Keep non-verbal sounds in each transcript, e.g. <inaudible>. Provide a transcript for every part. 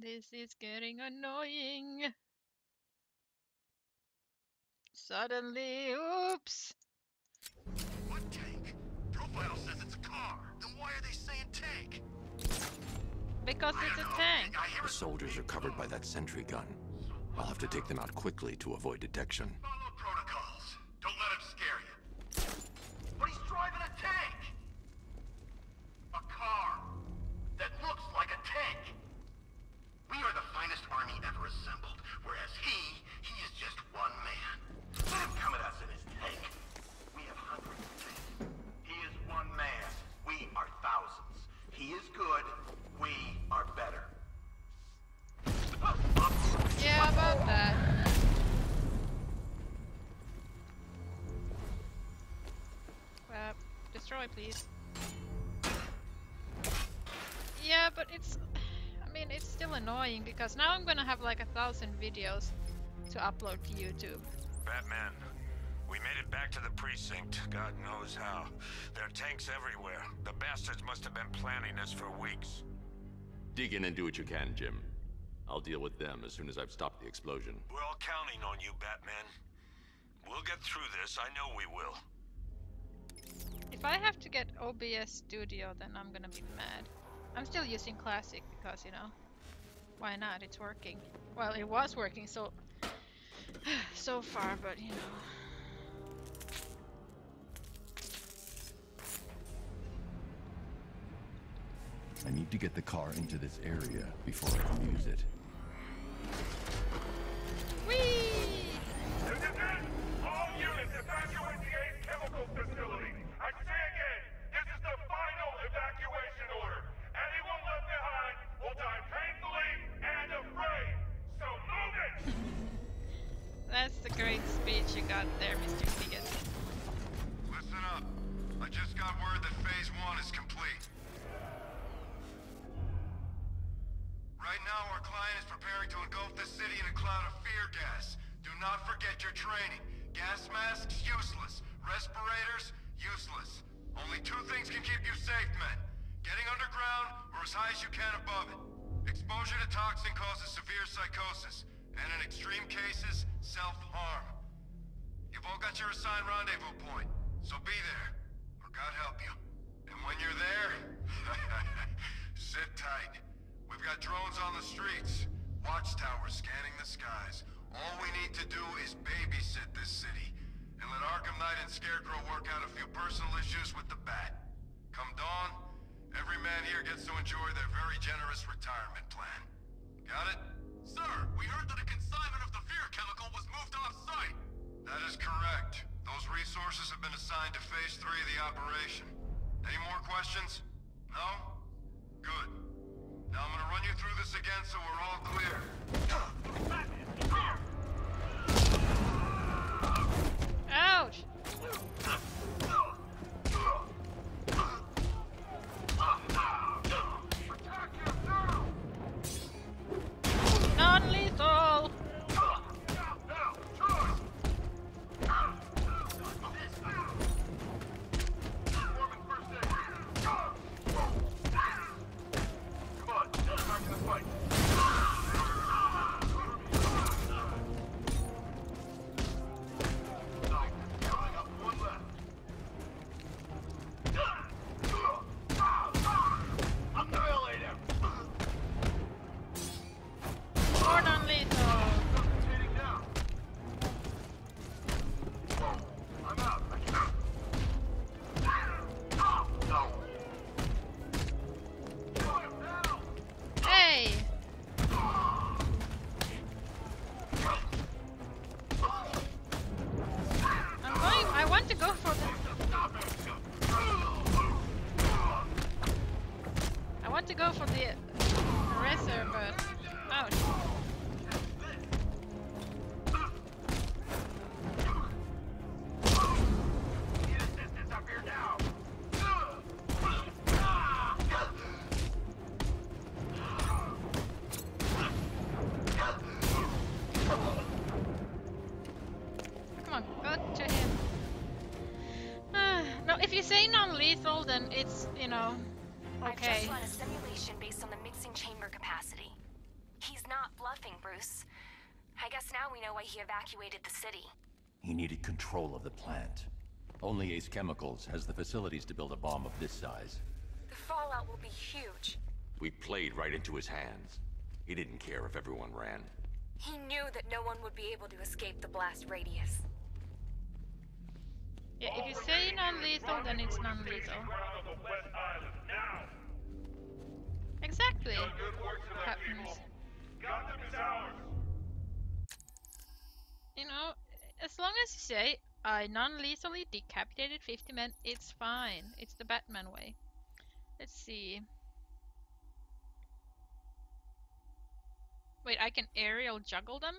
This is getting annoying. Suddenly, oops. What tank? Profile says it's a car. Then why are they saying tank? Because I it's a know. tank. The soldiers are covered by that sentry gun. I'll have to take them out quickly to avoid detection. Follow but it's... I mean, it's still annoying because now I'm gonna have like a thousand videos to upload to YouTube. Batman, we made it back to the precinct. God knows how. There are tanks everywhere. The bastards must have been planning this for weeks. Dig in and do what you can, Jim. I'll deal with them as soon as I've stopped the explosion. We're all counting on you, Batman. We'll get through this. I know we will. If I have to get OBS Studio, then I'm gonna be mad. I'm still using Classic because, you know, why not? It's working. Well, it was working so <sighs> so far, but you know. I need to get the car into this area before I can use it. Speech you got there, Mr. Bigot. Listen up. I just got word that phase one is complete. Right now, our client is preparing to engulf the city in a cloud of fear gas. Do not forget your training. Gas masks, useless. Respirators, useless. Only two things can keep you safe, men. Getting underground or as high as you can above it. Exposure to toxin causes severe psychosis, and in extreme cases, self-harm. You've all got your assigned rendezvous point, so be there, or God help you. And when you're there, <laughs> sit tight. We've got drones on the streets, watchtowers scanning the skies. All we need to do is babysit this city, and let Arkham Knight and Scarecrow work out a few personal issues with the Bat. Come dawn, every man here gets to enjoy their very generous retirement plan. Got it? Sir, we heard that a consignment of the fear chemical was moved off-site. That is correct. Those resources have been assigned to Phase 3 of the operation. Any more questions? No? Good. Now I'm gonna run you through this again so we're all clear. Evacuated the city. He needed control of the plant. Only Ace Chemicals has the facilities to build a bomb of this size. The fallout will be huge. We played right into his hands. He didn't care if everyone ran. He knew that no one would be able to escape the blast radius. Yeah, if you say non-lethal, then it's non-lethal. Ground on the West Island now. Exactly. Good work to that Happens. You know, as long as you say, I non-lethally decapitated 50 men, it's fine. It's the Batman way. Let's see. Wait, I can aerial juggle them?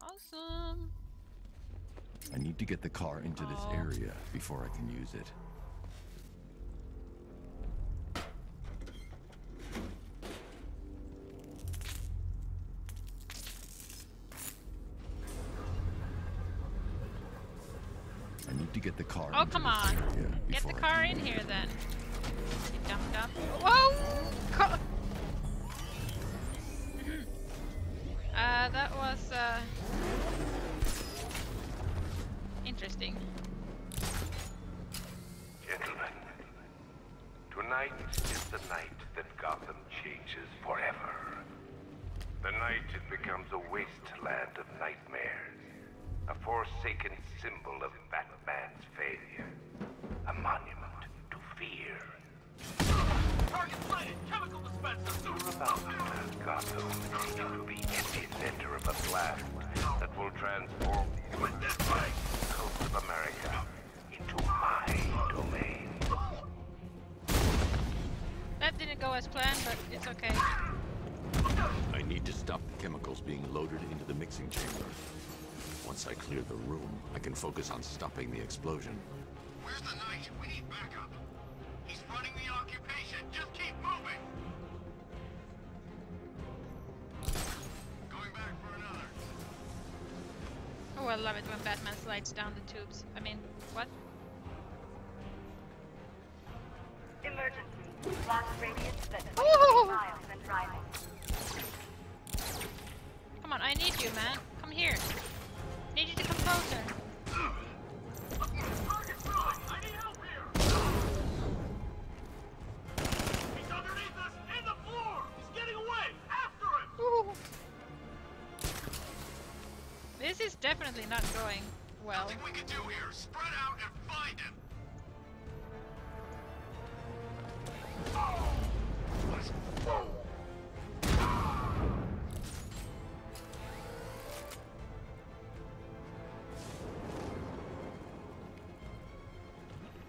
Awesome. I need to get the car into this Oh. area before I can use it. To get the car Oh, come on. area Get the car in here then. You dumb dumb. Whoa! Uh, that was, uh... Interesting. Gentlemen, tonight is the night that Gotham changes forever. The night it becomes a wasteland of nightmares, a forsaken symbol of Batman's turn Gotham into the epicenter of a blast that will transform the coast of America into my domain. That didn't go as planned, but it's okay. I need to stop the chemicals being loaded into the mixing chamber. Once I clear the room, I can focus on stopping the explosion. Where's the knight? We need backup. He's running the occupation. Just keep moving. I love it when Batman slides down the tubes. I mean, what? Emergency. Blast radius set at Ooh. 20 miles and rising. Come on, I need you, man. Come here. Need you to come closer. We can do here. Spread out and find him.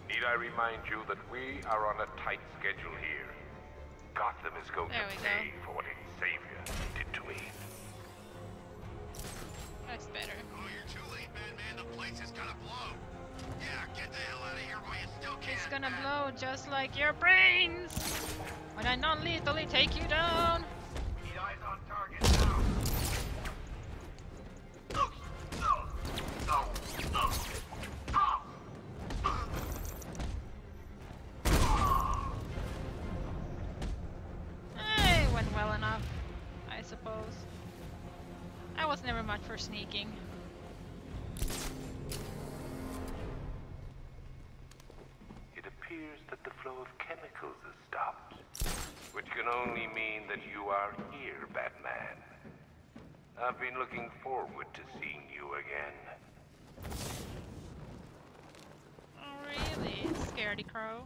Need I remind you that we are on a tight schedule here? Gotham is going There to we go. pay for what its savior did to me. That's better. Place is gonna blow. Yeah, get the hell out of here while you still can. It's gonna blow just like your brains when I non-lethally take you down. Need eyes on target now. It went well enough, I suppose. I was never much for sneaking. Forward to seeing you again. Oh, really? Scaredy crow.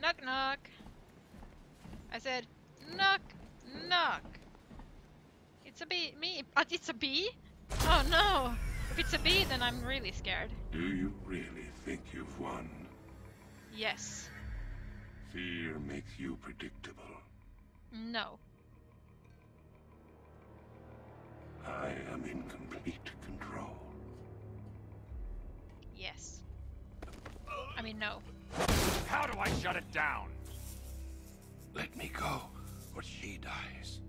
Knock knock. I said knock knock. It's a bee. Me. But <laughs> it's a bee? Oh no. If it's a bee, then I'm really scared. Do you really think you've won? Yes. Fear makes you predictable. No. I am in complete control. Yes. I mean, no. How do I shut it down? Let me go, or she dies.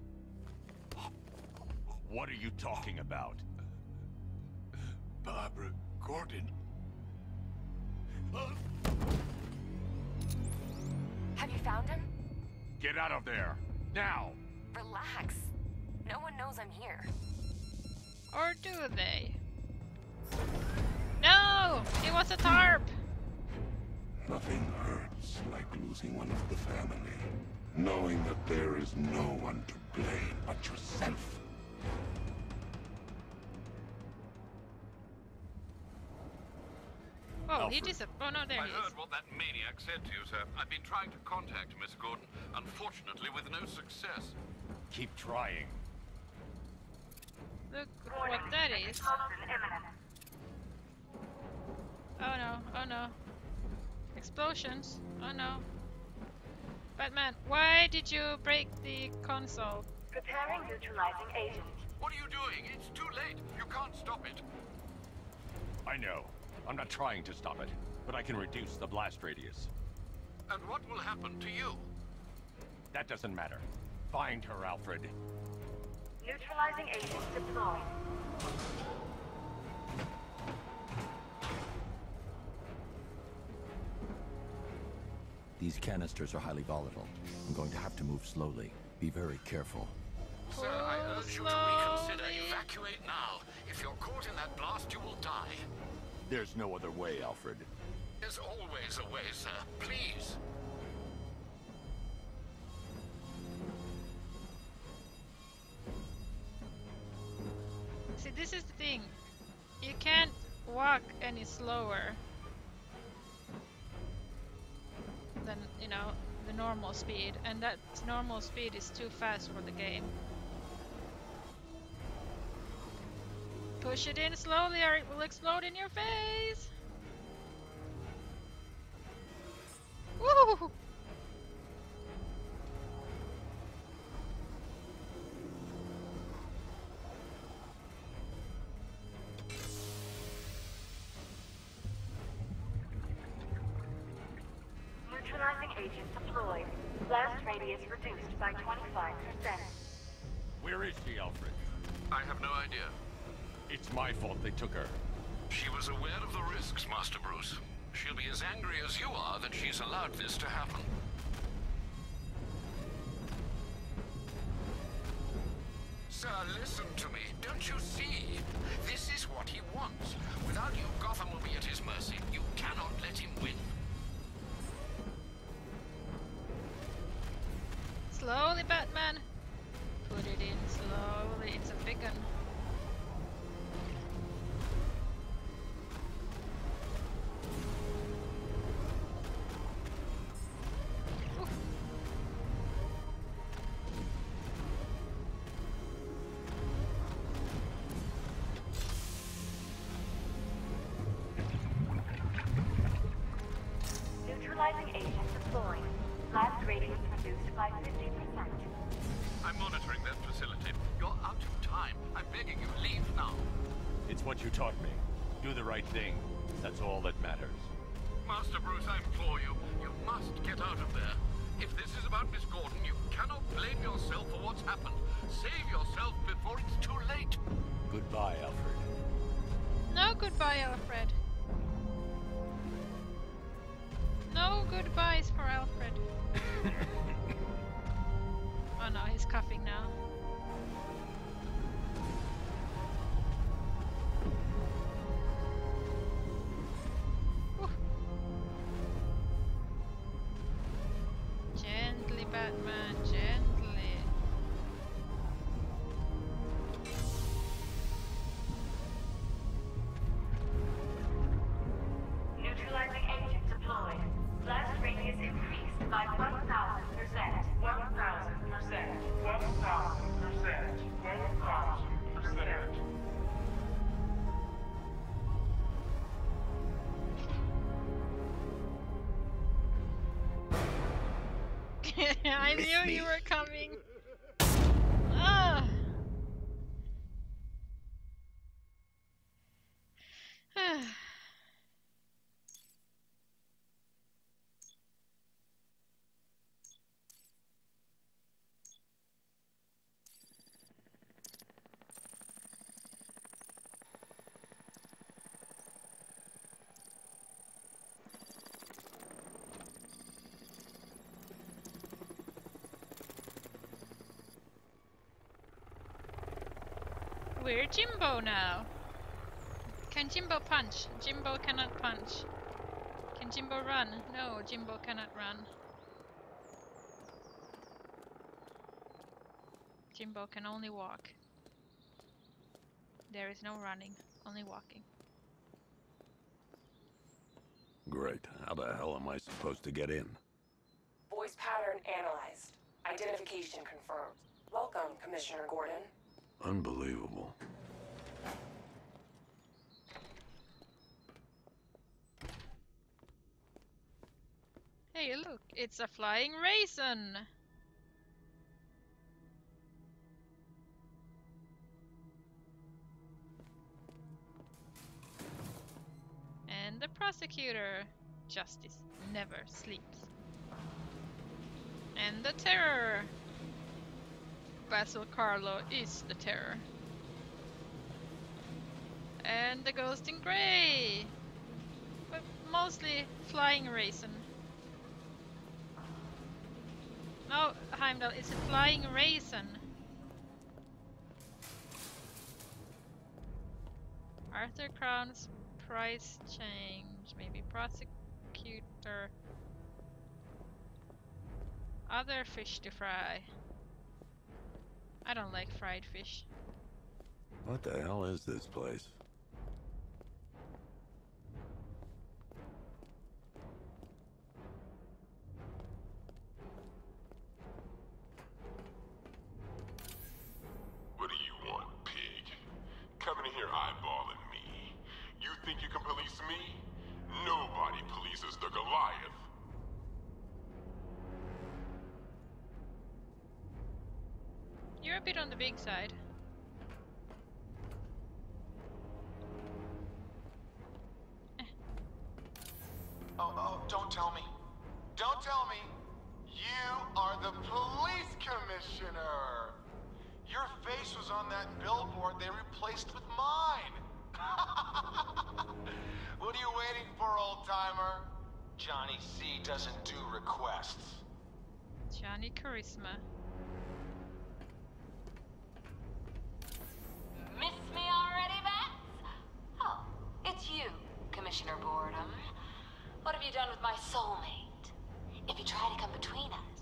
What are you talking about? Barbara Gordon. You found him? Get out of there! Now! Relax. No one knows I'm here. Or do they? No! It was a tarp! Nothing hurts like losing one of the family. Knowing that there is no one to blame but yourself. Oh, he Alfred. dis- Oh no, there I he heard is. what that maniac said to you, sir. I've been trying to contact Miss Gordon, unfortunately with no success. Keep trying. Look what that is. Oh no, oh no. Explosions. Oh no. Batman, why did you break the console? Preparing neutralizing agent. What are you doing? It's too late. You can't stop it. I know. I'm not trying to stop it, but I can reduce the blast radius. And what will happen to you? That doesn't matter. Find her, Alfred. Neutralizing agent deployed. These canisters are highly volatile. I'm going to have to move slowly. Be very careful. Sir, I urge you to reconsider. Evacuate now. If you're caught in that blast, you will die. There's no other way, Alfred. There's always a way, sir. Please. See, this is the thing. You can't walk any slower than, you know, the normal speed, and that normal speed is too fast for the game. Push it in slowly or it will explode in your face! Woo! Neutralizing agent deployed. Blast radius reduced by 25%. Where is she, Alfred? I have no idea. It's my fault they took her. She was aware of the risks, Master Bruce. She'll be as angry as you are that she's allowed this to happen. Sir, listen to me. Don't you see? This is what he wants. Without you, Gotham will be at his mercy. Right thing. That's all that Gently, Batman, knew you were We're Jimbo now. Can Jimbo punch? Jimbo cannot punch. Can Jimbo run? No, Jimbo cannot run. Jimbo can only walk. There is no running, only walking. Great. How the hell am I supposed to get in? Voice pattern analyzed. Identification confirmed. Welcome, Commissioner Gordon. Unbelievable. Hey, look, it's a flying raisin! And the prosecutor. Justice never sleeps. And the terror. Basil Karlo is the terror. And the ghost in grey. But mostly flying raisin. No, Heimdall, it's a flying raisin. Arthur Crown's price change. Maybe prosecutor. Other fish to fry. I don't like fried fish. What the hell is this place? A bit on the big side. Oh, oh, don't tell me. Don't tell me. You are the police commissioner. Your face was on that billboard they replaced with mine. <laughs> what are you waiting for, old timer? Johnny C doesn't do requests. Johnny Charisma. Miss me already, Bats? Oh, it's you, Commissioner Boredom. What have you done with my soulmate? If you try to come between us,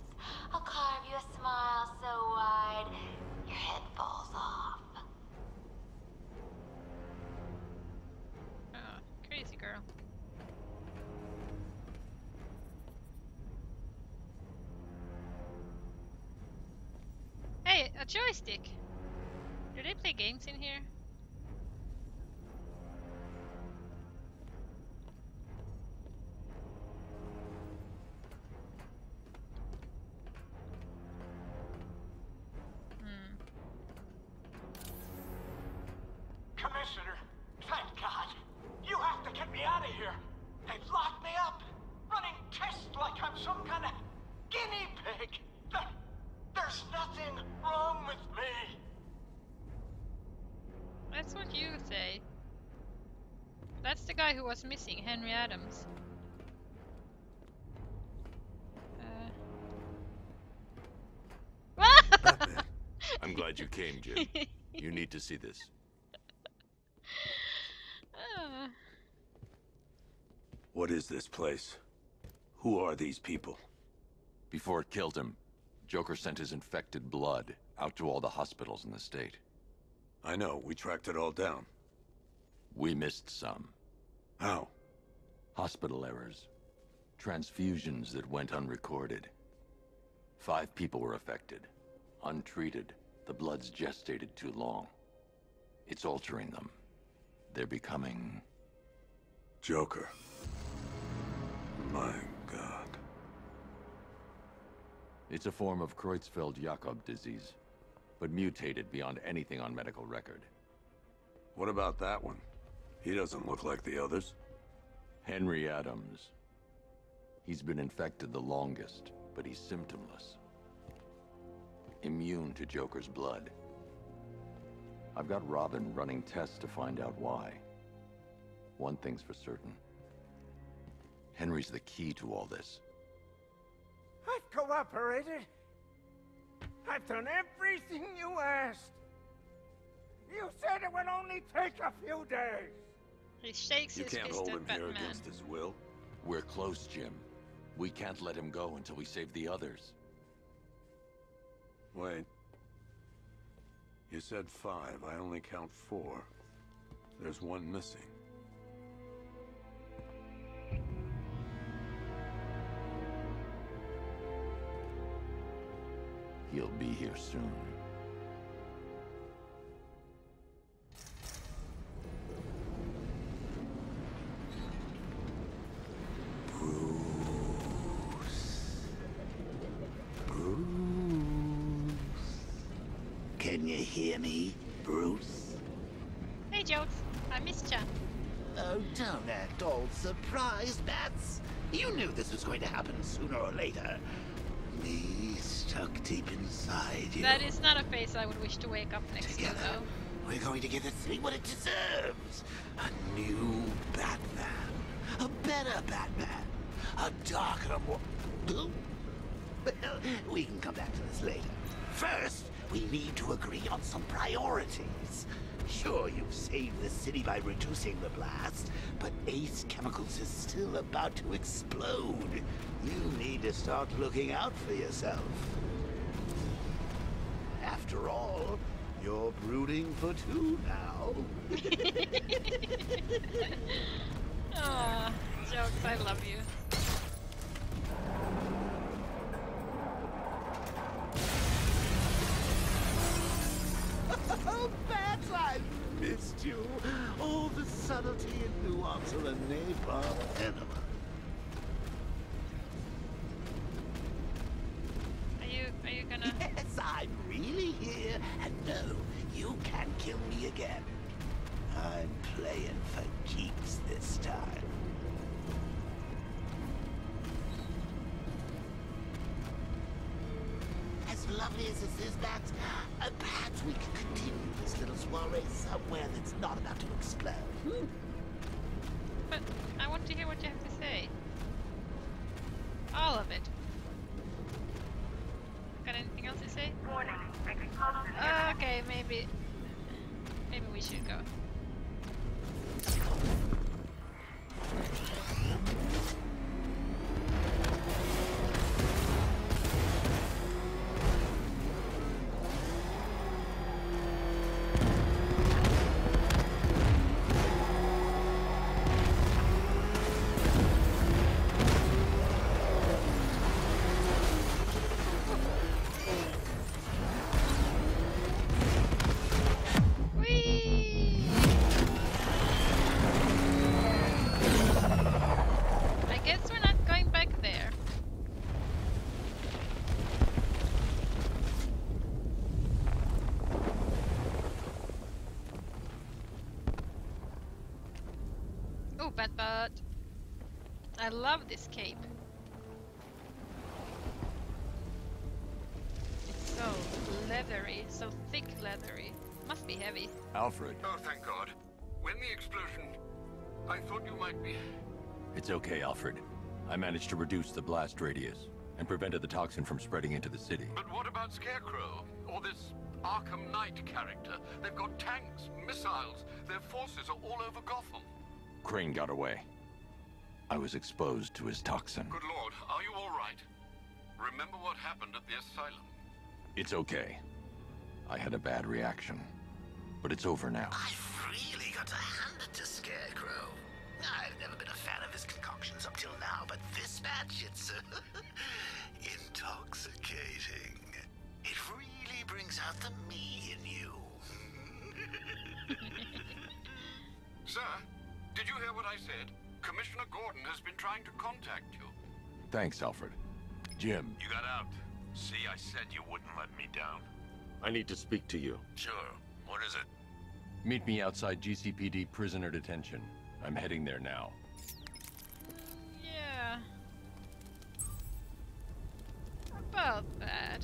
I'll carve you a smile so wide your head falls off. Oh, crazy girl. Hey, a joystick! Do they play games in here? That's the guy who was missing, Henry Adams. Uh. <laughs> I'm glad you came, Jim. you need to see this. <laughs> What is this place? Who are these people? Before it killed him, Joker sent his infected blood out to all the hospitals in the state. I know, we tracked it all down. We missed some. How? Hospital errors. Transfusions that went unrecorded. Five people were affected. Untreated, the blood's gestated too long. It's altering them. They're becoming... Joker. My god. It's a form of Creutzfeldt-Jakob disease, but mutated beyond anything on medical record. What about that one? He doesn't look like the others. Henry Adams. He's been infected the longest, but he's symptomless. Immune to Joker's blood. I've got Robin running tests to find out why. One thing's for certain. Henry's the key to all this. I've cooperated. I've done everything you asked. You said it would only take a few days. He shakes You his can't fist hold at him here Batman. against his will. We're close, Jim. We can't let him go until we save the others. Wait. You said five. I only count four. There's one missing. He'll be here soon. Surprised, Bats. You knew this was going to happen sooner or later. Me stuck deep inside you. That is not a face I would wish to wake up next to, though. We're going to give the city what it deserves. A new Batman. A better Batman. A darker, more... Well, we can come back to this later. First, we need to agree on some priorities. Sure, you've saved the city by reducing the blast, but Ace Chemicals is still about to explode. You need to start looking out for yourself. After all, you're brooding for two now. <laughs> Aw, Jokes, I love you. You. All the subtlety and nuance of a napalm enema. Are you are you gonna Yes, I'm really here, and no, you can't kill me again. I'm playing for keeps this time. As lovely as this is, Bats, uh, perhaps we can continue this little soiree explode. Oh, Batbot. I love this cape. It's so leathery, so thick leathery. Must be heavy. Alfred, Oh, thank God. When the explosion... I thought you might be... it's okay, Alfred. I managed to reduce the blast radius and prevented the toxin from spreading into the city. But what about Scarecrow? Or this Arkham Knight character? They've got tanks, missiles. Their forces are all over Gotham. Crane got away. I was exposed to his toxin. Good Lord, are you all right? Remember what happened at the asylum? It's okay. I had a bad reaction. But it's over now. I've really got to hand it to Scarecrow. I've never been a fan of his concoctions up till now, but this batch, it's uh, <laughs> intoxicating. It really brings out the me in you. <laughs> Sir, did you hear what I said? Commissioner Gordon has been trying to contact you. Thanks, Alfred. Jim, You got out. See, I said you wouldn't let me down. I need to speak to you. Sure. What is it? meet me outside GCPD prisoner detention. I'm heading there now. Yeah. About that.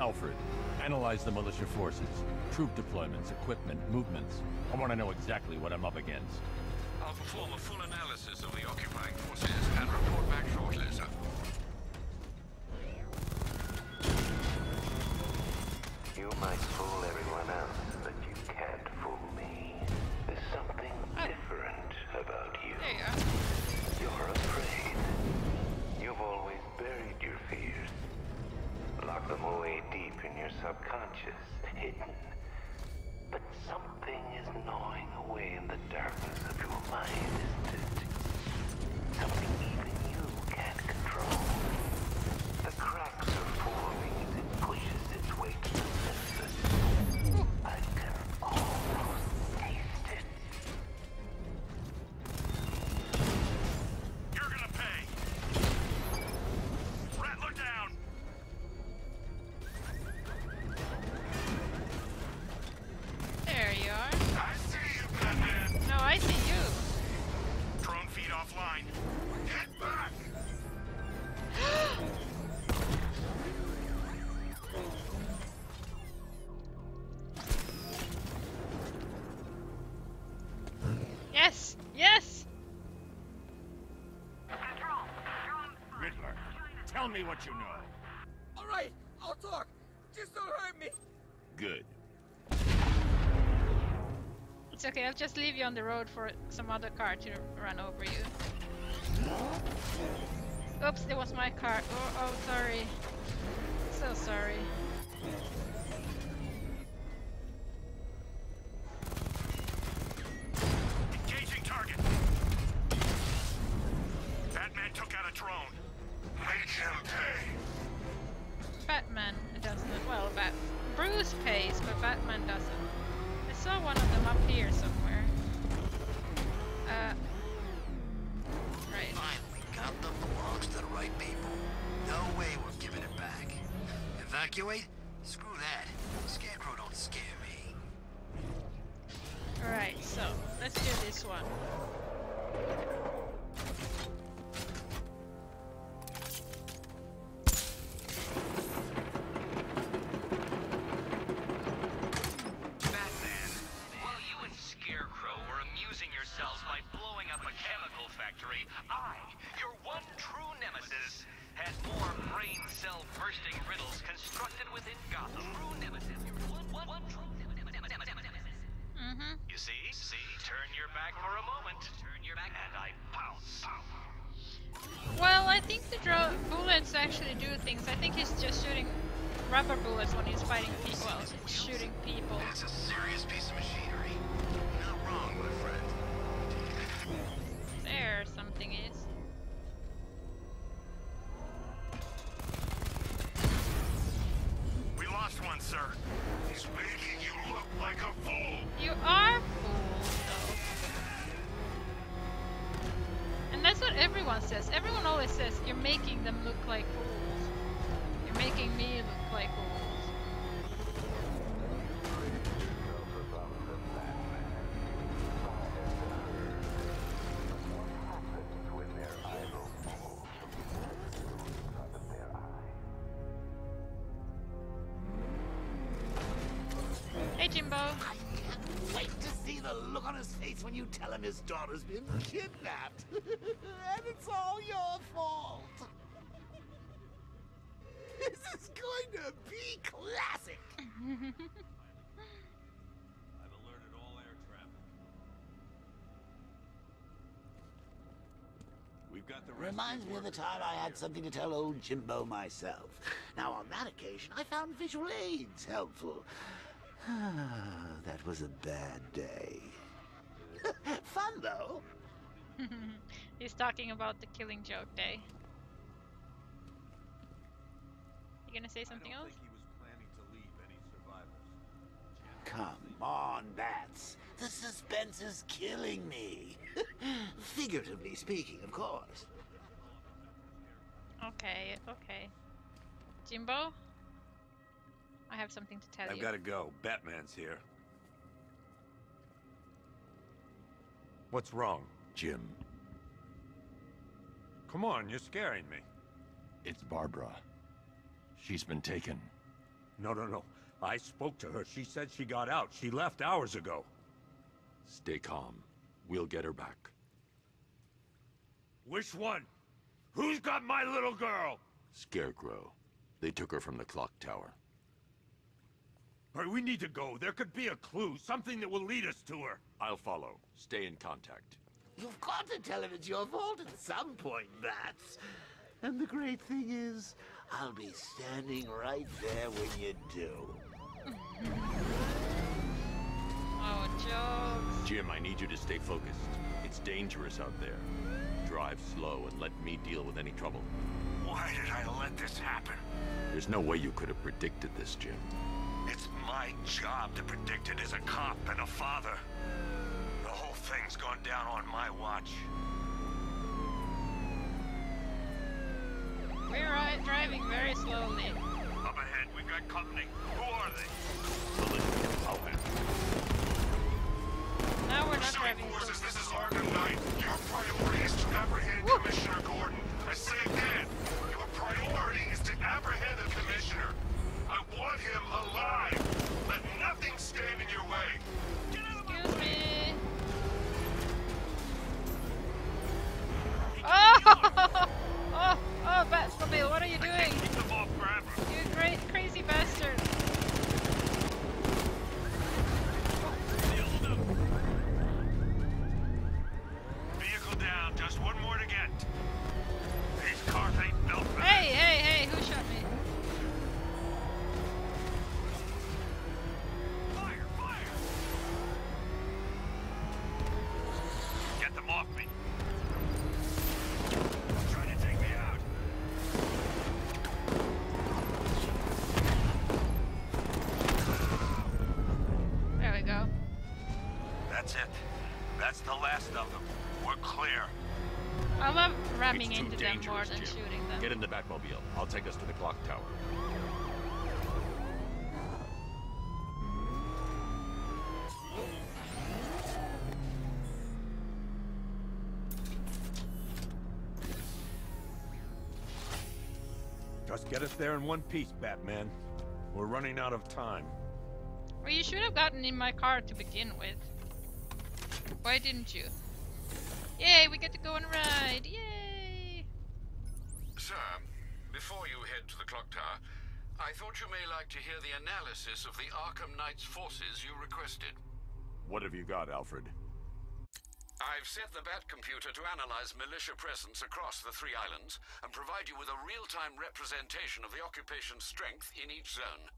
Alfred, analyze the militia forces, troop deployments, equipment, movements. I want to know exactly what I'm up against. I'll perform a full analysis of the occupying forces and report back shortly, sir. You might fool everyone what you know. All right, I'll talk. Just don't hurt me. Good. It's okay, I'll just leave you on the road for some other car to run over you. Oops, it was my car. Oh, oh, sorry. So sorry. Up here somewhere. Uh. Right. Finally, got belongs to the right people. No way we're giving it back. Evacuate? Think he's just shooting rubber bullets when he's fighting people. Well, shooting people. That's a serious piece of machinery. Not wrong, my friend. There, something is. We lost one, sir. He's making you look like a fool. You are fools, though. And that's what everyone says. Everyone always says, you're making them look like Hey, Jimbo. Wait to see the look on his face when you tell him his daughter's been kidnapped. <laughs> and it's all your fault. <laughs> This is going to be classic. <laughs> I've alerted all air traffic. We've got the Reminds me of the time I had something to tell old Jimbo myself. Now, on that occasion, I found visual aids helpful. Ah, that was a bad day. <laughs> Fun, though. <laughs> He's talking about the killing joke day. You gonna say something else? he was planning to leave any survivors. Come on, Bats. The suspense is killing me. <laughs> Figuratively speaking, of course. Okay, okay. Jimbo? I have something to tell you. I've got to go. Batman's here. What's wrong? Jim, Come on, you're scaring me. it's Barbara. She's been taken. No, no, no. I spoke to her. She said she got out. She left hours ago. Stay calm. We'll get her back. Which one? Who's got my little girl? Scarecrow. They took her from the clock tower. All right, we need to go. There could be a clue, something that will lead us to her. I'll follow. Stay in contact. You've got to tell him it's your fault at some point, Bats. And the great thing is, I'll be standing right there when you do. <laughs> Oh, jokes. Jim, I need you to stay focused. It's dangerous out there. Drive slow and let me deal with any trouble. Why did I let this happen? There's no way you could have predicted this, Jim. My job to predict it as a cop and a father. The whole thing's gone down on my watch. We're right, driving very slowly. Up ahead, we've got company. Who are they? Now we're not Pursuing driving forces, so this is Arkham Knight. Your priority is to apprehend Commissioner Gordon. Ramming too into them more than Jim. shooting them. Get in the Batmobile. I'll take us to the clock tower. Just get us there in one piece, Batman. We're running out of time. Well, you should have gotten in my car to begin with. Why didn't you? Yay, we get to go on a ride! Yay! Sir, before you head to the clock tower, I thought you may like to hear the analysis of the Arkham Knight's forces you requested. What have you got, Alfred? I've set the Bat computer to analyze militia presence across the three islands and provide you with a real-time representation of the occupation strength in each zone.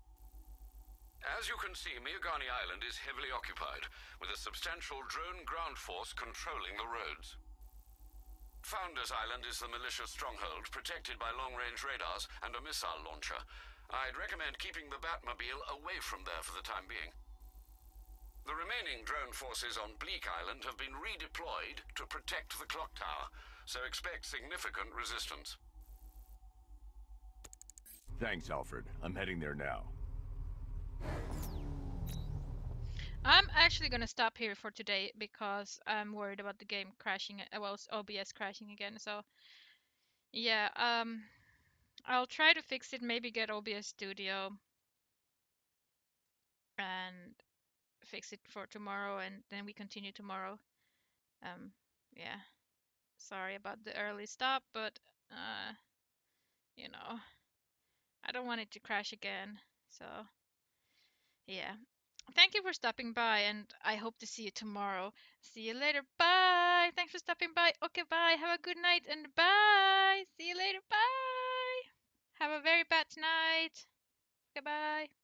As you can see, Miagani Island is heavily occupied, with a substantial drone ground force controlling the roads. Founders Island is the militia stronghold, protected by long-range radars and a missile launcher. I'd recommend keeping the Batmobile away from there for the time being. The remaining drone forces on Bleak Island have been redeployed to protect the clock tower, so expect significant resistance. Thanks, Alfred. I'm heading there now. I'm actually gonna stop here for today because I'm worried about the game crashing. uh, Well, OBS crashing again. So, yeah, um, I'll try to fix it. Maybe get OBS Studio and fix it for tomorrow, and then we continue tomorrow. Um, yeah, sorry about the early stop, but uh, you know, I don't want it to crash again. So, yeah. Thank you for stopping by, and I hope to see you tomorrow. See you later. Bye. Thanks for stopping by. Okay, bye. Have a good night, and bye. See you later. Bye. Have a very bad night. Goodbye.